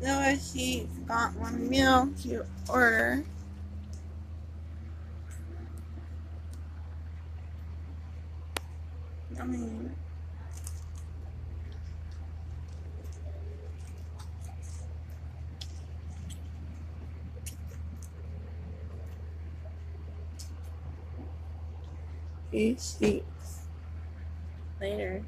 No, she got one meal to order. I mean, she sleeps later.